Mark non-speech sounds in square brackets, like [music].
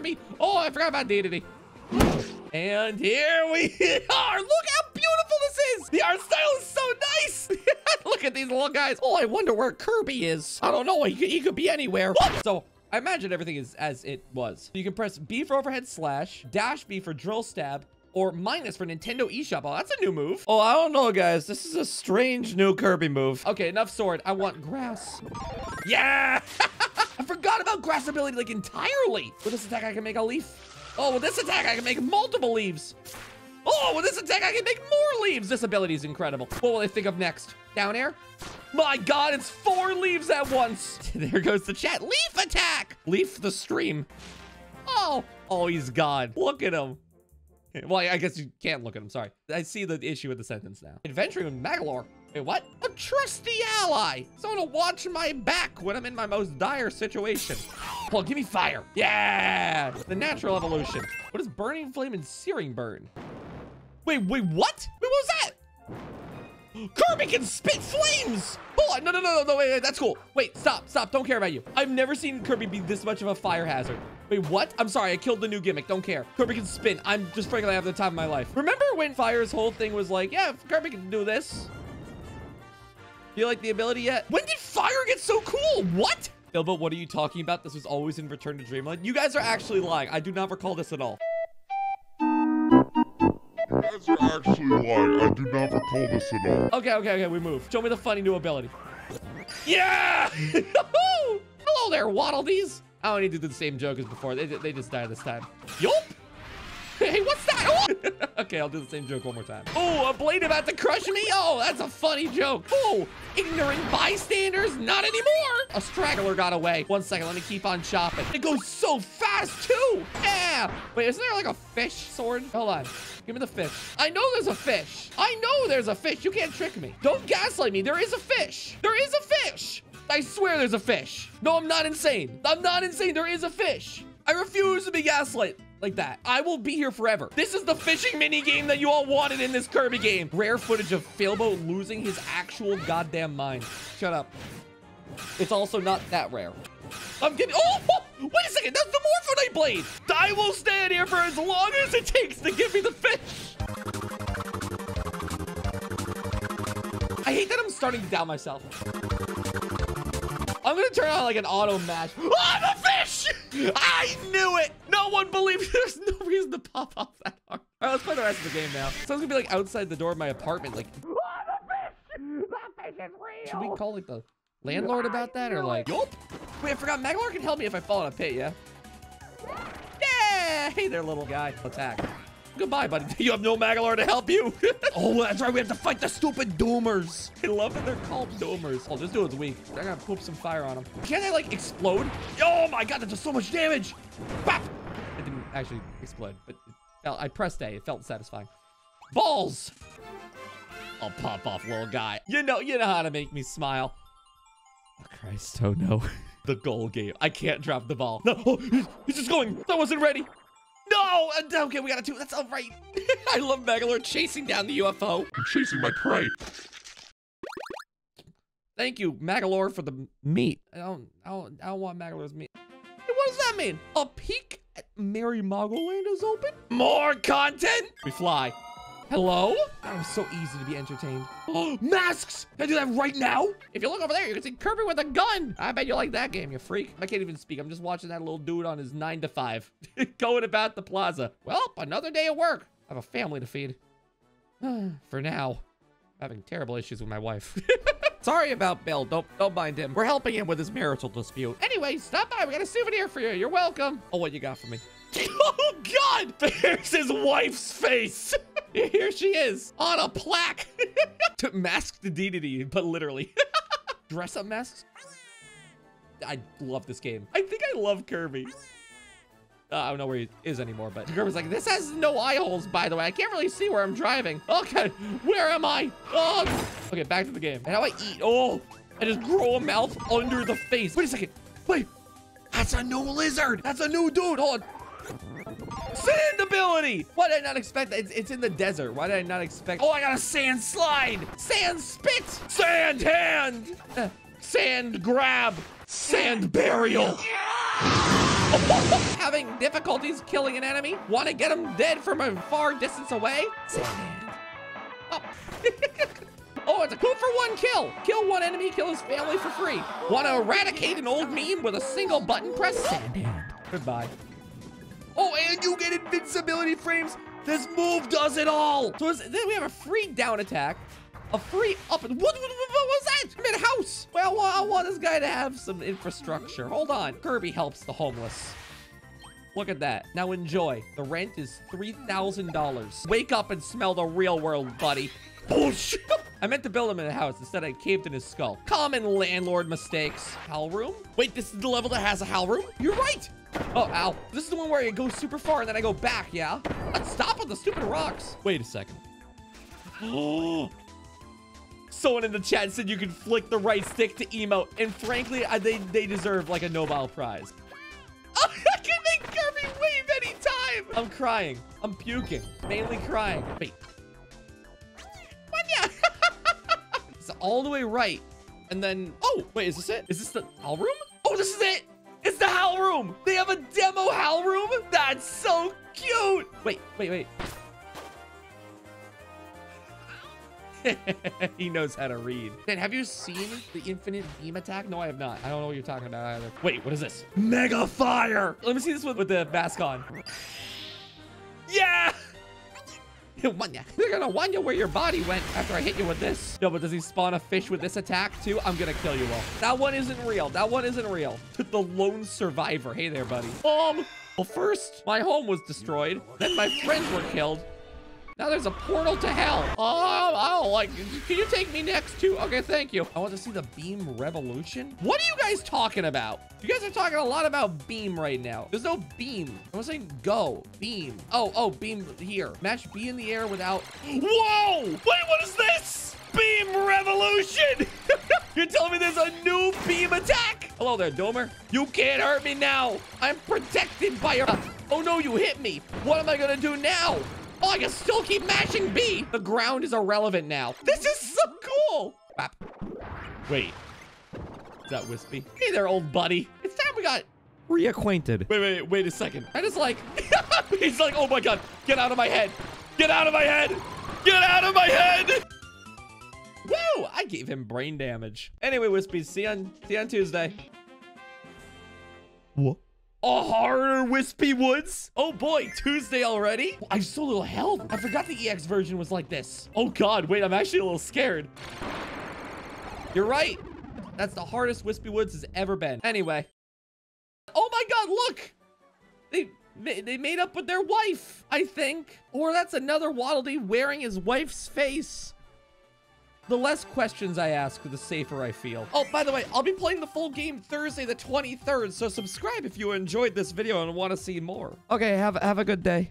Kirby. Oh, I forgot about Dedede. And here we [laughs] are. Look how beautiful this is. The art style is so nice. [laughs] Look at these little guys. Oh, I wonder where Kirby is. I don't know. He could, be anywhere. So I imagine everything is as it was. You can press B for overhead slash, dash B for drill stab, or minus for Nintendo eShop. Oh, that's a new move. Oh, I don't know, guys. This is a strange new Kirby move. Okay, enough sword. I want grass. Yeah! [laughs] I forgot about grass ability like entirely. With this attack, I can make a leaf. Oh, with this attack, I can make multiple leaves. Oh, with this attack, I can make more leaves. This ability is incredible. What will they think of next? Down air? My God, it's four leaves at once. [laughs] there goes the chat. Leaf attack. Leaf the stream. Oh, oh, he's gone. Look at him. Well, I guess you can't look at him. Sorry. I see the issue with the sentence now. Adventuring with Magolor. Wait, what? A trusty ally. Someone to watch my back when I'm in my most dire situation. Paul, give me fire. Yeah. The natural evolution. What is burning flame and searing burn? Wait, wait, what? Wait, what was that? Kirby can spit flames! Hold on, no, no, no, no, no, wait, wait, that's cool. Wait, stop, stop, don't care about you. I've never seen Kirby be this much of a fire hazard. Wait, what? I'm sorry, I killed the new gimmick, don't care. Kirby can spin, I'm just frankly having the time of my life. Remember when Fire's whole thing was like, yeah, Kirby can do this? Do you like the ability yet? When did Fire get so cool? What? Bilbo, what are you talking about? This was always in Return to Dreamland. You guys are actually lying. I do not recall this at all. You guys are actually lying. I do not recall this at all. Okay, okay, okay, we move. Show me the funny new ability. Yeah! [laughs] Hello there, Waddle Dees. Oh, I don't need to do the same joke as before. They, they just died this time. Yup! Hey, what's that? [laughs] Okay, I'll do the same joke one more time. Oh, a blade about to crush me? Oh, that's a funny joke. Oh, ignorant bystanders? Not anymore. A straggler got away. One second, let me keep on chopping. It goes so fast, too. Yeah. Wait, isn't there like a fish sword? Hold on. Give me the fish. I know there's a fish. I know there's a fish. You can't trick me. Don't gaslight me. There is a fish. There is a fish. I swear there's a fish. No, I'm not insane. I'm not insane. There is a fish. I refuse to be gaslit like that. I will be here forever. This is the fishing mini game that you all wanted in this Kirby game. Rare footage of Philbo losing his actual goddamn mind. Shut up. It's also not that rare. I'm getting- Oh! [laughs] Wait a second! That's the Morphodite Blade! I will stand here for as long as it takes to give me the fish! I hate that I'm starting to doubt myself. I'm gonna turn on like an auto match. Oh, ah, I'm a fish! [laughs] I knew it! No one believed [laughs] there's no reason to pop off that hard. All right, let's play the rest of the game now. Someone's gonna be like outside the door of my apartment, like, oh, I'm fish! That fish is real! Should we call like the landlord about that or like, yup? Wait, I forgot Magolor can help me if I fall in a pit, yeah? Yeah! Hey there, little guy. Attack. Goodbye, buddy. [laughs] You have no Magolor to help you. [laughs] oh, that's right. We have to fight the stupid Doomers. I love that they're called Doomers. Oh, this dude's weak. I gotta poop some fire on him. Can I, like, explode? Oh, my God. That does so much damage. Bap! Actually explode, but felt, I pressed A. It felt satisfying. Balls! I'll pop off, little guy. You know, you know how to make me smile. Oh, Christ. Oh, no. [laughs] the goal game. I can't drop the ball. No. Oh, he's just going. I wasn't ready. No! Okay, we got a two. That's all right. [laughs] I love Magolor chasing down the UFO. I'm chasing my prey. Thank you, Magolor, for the meat. I don't, I don't, I don't want Magolor's meat. Hey, What does that mean? A peek at Merry Magoland is open? More content? We fly. Hello? That was so easy to be entertained. Oh, [gasps] masks! Can I do that right now? If you look over there, you can see Kirby with a gun. I bet you like that game, you freak. I can't even speak. I'm just watching that little dude on his nine to five [laughs] going about the plaza. Well, another day of work. I have a family to feed. [sighs] For now. Having terrible issues with my wife. [laughs] Sorry about Bill. Don't don't mind him. We're helping him with his marital dispute. Anyway, stop by. We got a souvenir for you. You're welcome. Oh, what you got for me? [laughs] Oh God! There's his wife's face. [laughs] Here she is on a plaque. [laughs] to mask the Dedede, but literally. Dress up masks. I love this game. I think I love Kirby. Uh, I don't know where he is anymore, but Kirby's like, this has no eye holes, by the way. I can't really see where I'm driving. Okay, where am I? Oh, okay, back to the game. And how I eat? Oh, I just grow a mouth under the face. Wait a second. Wait, that's a new lizard. That's a new dude. Hold on. Sand ability. Why did I not expect that? It's, it's in the desert. Why did I not expect? Oh, I got a sand slide. Sand spit. Sand hand. Uh, sand grab. Sand burial. [laughs] Having difficulties killing an enemy? Want to get him dead from a far distance away? Sandhand. Oh. [laughs] oh, it's a coup for one kill. Kill one enemy, kill his family for free. Want to eradicate an old meme with a single button press? Sandhand. Goodbye. Oh, and you get invincibility frames. This move does it all. So then we have a free down attack, a free up. What, what, what, was that? I'm in a house. Well, I want this guy to have some infrastructure. Hold on. Kirby helps the homeless. Look at that. Now enjoy. The rent is $3,000. Wake up and smell the real world, buddy. Bullshit. I meant to build him in a house. Instead, I caved in his skull. Common landlord mistakes. HAL room? Wait, this is the level that has a HAL room? You're right. Oh, ow. This is the one where I go super far and then I go back, yeah? Let's stop with the stupid rocks. Wait a second. [gasps] [gasps] Someone in the chat said you can flick the right stick to emote. And frankly, I, they, they deserve like a Nobel Prize. [laughs] I can make Kirby wave anytime. I'm crying. I'm puking. Mainly crying. Wait. [laughs] It's all the way right. And then, oh, wait, is this it? Is this the HAL room? Oh, this is it. It's the HAL Room! They have a demo HAL Room? That's so cute! Wait, wait, wait. [laughs] he knows how to read. Dan, have you seen the infinite beam attack? No, I have not. I don't know what you're talking about either. Wait, what is this? Mega fire! Let me see this one with the mask on. Yeah! Wanya. [laughs] They're gonna wonder where your body went after I hit you with this. Yo, but does he spawn a fish with this attack too? I'm gonna kill you all. That one isn't real. That one isn't real. [laughs] the lone survivor. Hey there, buddy. Um, well, first, my home was destroyed. Then my friends were killed. Now there's a portal to hell. Oh, I don't like, can you take me next too? Okay, thank you. I want to see the beam revolution. What are you guys talking about? You guys are talking a lot about beam right now. There's no beam. I was saying go, beam. Oh, oh, beam here. Match B in the air without, whoa! Wait, what is this? Beam revolution! [laughs] You're telling me there's a new beam attack? Hello there, Doomer. You can't hurt me now. I'm protected by your... Oh no, you hit me. What am I gonna do now? Oh, I can still keep mashing B. The ground is irrelevant now. This is so cool. Wait. Is that Wispy? Hey there, old buddy. It's time we got reacquainted. Wait, wait, wait a second. I just like, [laughs] he's like, oh my God, get out of my head. Get out of my head. Get out of my head. Woo, I gave him brain damage. Anyway, Wispy, see you on, see you on Tuesday. What? A harder Wispy Woods? Oh boy, Tuesday already? I have so little health. I forgot the EX version was like this. Oh God, wait, I'm actually a little scared. You're right. That's the hardest Wispy Woods has ever been. Anyway. Oh my God, look. They, they, they made up with their wife, I think. Or that's another Waddle Dee wearing his wife's face. The less questions I ask, the safer I feel. Oh, by the way, I'll be playing the full game Thursday the 23rd, so subscribe if you enjoyed this video and want to see more. Okay, have, have a good day.